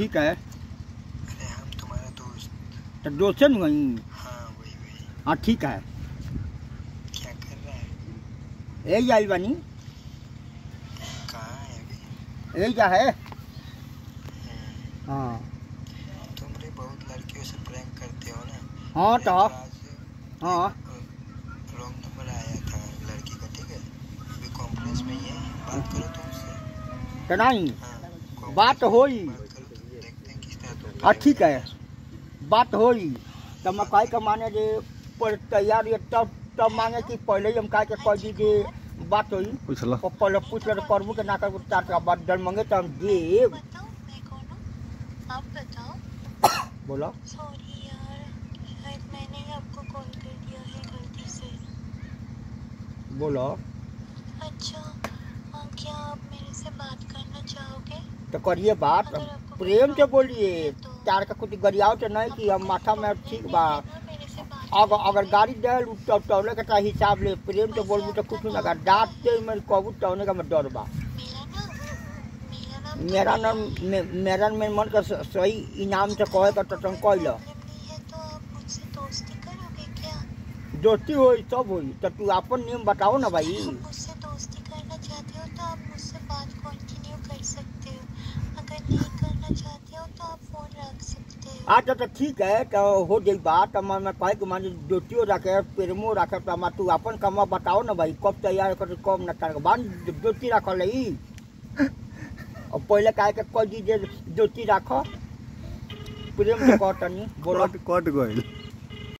ठीक है? अरे हम तुम्हारा दोस्त। तो दोस्त हाँ वही? वही हाँ ठीक है। क्या कर रहा है? यही आई बनी कहाँ है अभी? यही क्या है? हम्म, हाँ। तुम रे बहुत लड़कियों से प्रैंक करते हो ना। हाँ तो हाँ। रॉन्ग नंबर आया था लड़की का ठीक है? अभी कॉन्फ्रेंस में ही है। बात करो तुमसे। तो नहीं। हाँ बात तो देखते हैं हाँ ठीक है बात होई तो मैं कहे का माने जे पर तैयार ये तब तब मांगे कि पहले ही हम कहे के कह दी जे बात होई। पूछला पहले पूछ ले करबू के ना करबू तार का बाद डर मांगे तो हम देब। बताओ मैं कौन हूँ आप बताओ बोलो। सॉरी यार मैंने आपको कॉल कर दिया है गलती से। बोलो। अच्छा हाँ क्या आप मेरे से बात करना चाहोगे? तो करिए बात प्रेम से कोई बोलिए। तो- तार का कुछ गरियाव तो नहीं कि हम माथा में ठीक बा। ना अगर अगर गाड़ी दे तो टौले के हिसाब ले, प्रेम से बोलबू तो कुछ अगर डांट दे मैं कहबू टौने का मैं डर बा। मेरा नाम मेरा तो मेरा है। मन का सही इनाम से कहे का तो तुम कह लो। है तो दोस्ती दोस्ती सब होई तो तू अपन नियम बताओ ना भाई आप मुझसे दोस्ती करना चाहते हो तो आप मुझसे बात कंटिन्यू कर सकते हो अगर नहीं करना चाहते हो तो आप फ़ोन रख सकते हो अच्छा तो ठीक है तो हो जाई बात तो मैं कह कि मान ड्यूटियो रखे प्रेमो रखे तो हमार तू अपन कमा बताओ ना भाई, कब तैयार कर कब न कर बान दोस्ती रखल है। और पहले कहे के कह दी जे रख। रखो प्रेम कट गइल